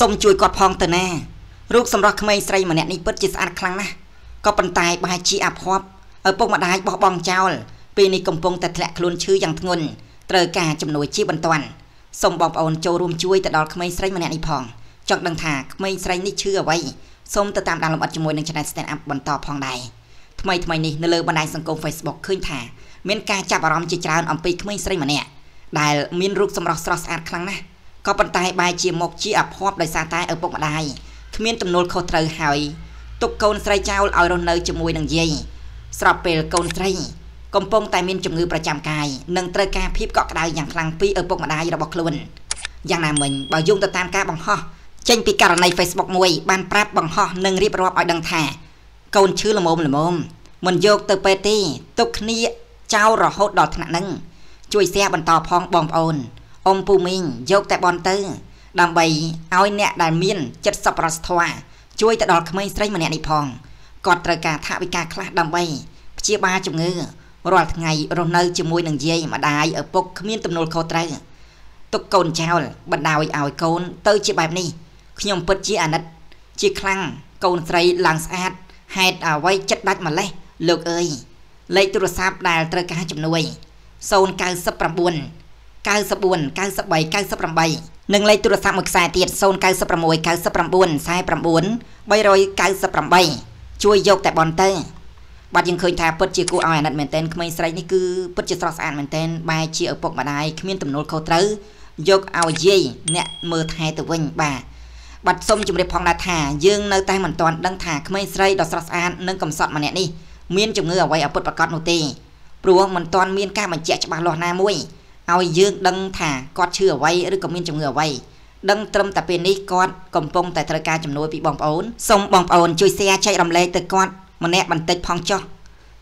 សូមជួយគាត់ផងទៅណារូបសម្រស់ក្មេងស្រីម្នាក់នេះពិតជាស្អាតខ្លាំងណាស់ក៏ប៉ុន្តែប្រហែលជាអភ័ព្វឪពុកម្ដាយបោះបង់ចោលពេលនេះកំពុងតែធ្លាក់ខ្លួនឈឺយ៉ាងធ្ងន់ត្រូវការជំនួយជាបន្ទាន់សូមបងប្អូនចូលរួមជួយទៅដល់ក្មេងស្រីម្នាក់នេះផងចង់ដឹងថាក្មេងស្រីនេះឈឺអ្វីសូមទៅតាមដានលំអិតជាមួយនឹង Channel Stand Up បន្តផងដែរថ្មីថ្មីនេះនៅលើបណ្ដាញសង្គម Facebook ឃើញថាមានការចាប់អារម្មណ៍ជាច្រើនអំពីក្មេងស្រីម្នាក់ដែលមានរូបសម្រស់ស្រស់ស្អាតខ្លាំងណាស់ ក៏ប៉ុន្តែបែរជាមកជាអភ័ព្វដោយសារតែឪពុកម្ដាយគ្មានទំនួលខុសត្រូវហើយទុកកូនស្រីចោលឲ្យរស់នៅជាមួយនឹងយាយស្របពេលកូនស្រីកំពុងតែមានជំងឺប្រចាំកាយនិងត្រូវការភាពកក់ក្ដៅយ៉ាងខ្លាំងពីឪពុកម្ដាយរបស់ខ្លួនយ៉ាងណាមិញបើយោងទៅតាមការបង្ហោះចេញពីករណី Facebook មួយបានប្រាប់បង្ហោះនិងរៀបរាប់ឲ្យដឹងថា កូនឈឺល្មមល្មមមិនយកទៅពេទ្យទេទុកគ្នាចោលរហូតដល់ថ្នាក់ហ្នឹងជួយ share បន្តផងបងប្អូន អ៊ំពូមីងយកតែបនទៅ ដើម្បីឲ្យអ្នកដែលមានចិត្តសប្បុរសធម៌ជួយទៅដល់ក្មេងស្រីម្នាក់នេះផងគាត់ត្រូវការថវិកាខ្លះដើម្បីព្យាបាលជំងឺរាល់ថ្ងៃរស់នៅជាមួយនឹងយាយម្ដាយឪពុកគ្មានទំនួលខុសត្រូវទុកកូនចោលបណ្ដោយឲ្យកូនទៅជាបែបនេះខ្ញុំពិតជាអាណិត ជាខ្លាំងកូនស្រីឡើងស្អាតហេតុអ្វីចិត្តដាច់ម្លេះលោកអើយលេខទូរស័ព្ទដែលត្រូវការជំនួយ099 94 93 98និងលេខទូរស័ព្ទមួយខ្សែទៀត096 99 49 398ជួយយកតែបនទៅបាទយើងឃើញថាពិតជាគួរឲ្យអាណិតមែនទែនក្មេងស្រីនេះគឺពិតជាស្រស់ស្អាតមែនទែនបែរជាឪពុកម្ដាយគ្មានទំនួលខុសត្រូវយកឲ្យយាយអ្នកមើលថែទៅវិញបាទបាទសូមជម្រាបផងដែរថាយើងនៅតែមិនទាន់ដឹងថាក្មេងស្រីដ៏ស្រស់ស្អាតនិងកំសត់ម្នាក់នេះមានជំងឺអ្វីអពុតប្រកបនោះទេព្រោះមិនទាន់មានការបញ្ជាក់ច្បាស់លាស់ណាមួយ ឲ្យយើងដឹងថាគាត់ឈឺអ្វីឬក៏មានជំងឺអ្វីដឹងត្រឹមតែពេលនេះគាត់កំពុងតែត្រូវការជំនួយពីបងប្អូនសូមបងប្អូនជួយ share ចែករំលែកទៅគាត់ម្នាក់បន្តិចផងចុះ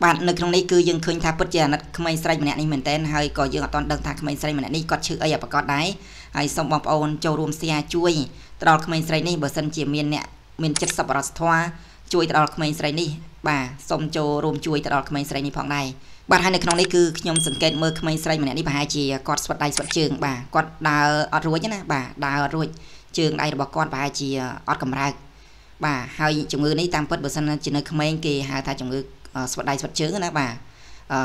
បាទនៅក្នុងនេះគឺយើងឃើញថាពិតជាអាណិតក្មេងស្រីម្នាក់នេះមែនតើហើយក៏យើងអត់ទាន់ដឹងថាក្មេងស្រីម្នាក់នេះគាត់ឈឺអីប្រកបដែរហើយសូមបងប្អូនចូលរួម share ជួយទៅដល់ក្មេងស្រីនេះបើសិនជាមានអ្នកមានចិត្តសប្បុរសធម៌ជួយទៅដល់ក្មេងស្រីនេះបាទសូមចូលរួមជួយទៅដល់ក្មេងស្រីនេះផងដែរ បាទហើយនៅក្នុងនេះគឺខ្ញុំសង្កេតមើលក្មេងស្រីម្នាក់នេះប្រហែលជាគាត់ស្វិតដៃស្វិតជើងបាទគាត់ដើរអត់រួចណាបាទដើរអត់រួចជើងដៃរបស់គាត់ប្រហែលជាអត់កម្រើកបាទហើយជំងឺនេះតាមពិតបើសិនជានៅក្មេងគេហៅថាជំងឺស្វិតដៃស្វិតជើងណាបាទអឺ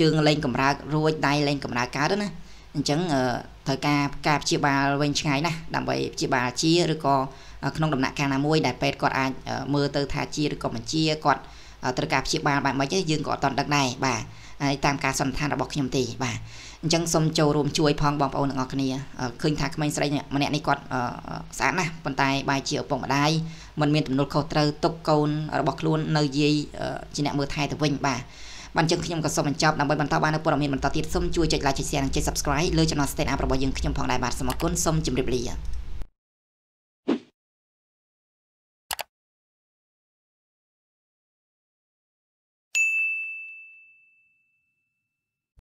ជើងលែងកម្រើករួចដៃលែងកម្រើកកើតណាអញ្ចឹងត្រូវការការព្យាបាលវិញឆ្ងាយណាស់ដើម្បីព្យាបាលជាឬក៏ក្នុងដំណាក់កាលណាមួយដែលពេទ្យគាត់អាចមើលទៅថាជាឬក៏បញ្ជាគាត់ ត្រូវការព្យាបាលបែបម៉េចយើងក៏អត់ទាន់ដឹងដែរបាទហើយតាមការសន្និដ្ឋានរបស់ខ្ញុំទេបាទអញ្ចឹងសូមចូលរួមជួយផងបងប្អូនទាំងអស់គ្នាឃើញថាក្មេងស្រីម្នាក់នេះគាត់ស្អាតណាស់ប៉ុន្តែបែរជាឪពុកម្ដាយមិនមានទំនួលខុសត្រូវទុកកូនរបស់ខ្លួននៅយាយជាអ្នកមើលថែទៅវិញបាទបានចឹងខ្ញុំក៏សូមបញ្ចប់ដើម្បីបន្តបាននៅព័ត៌មានបន្តទៀតសូមជួយចុច like ចុច share និងចុច subscribe លើ Channel Stand Up របស់យើងខ្ញុំផងដែរបាទសូមអរគុណសូមជម្រាបលា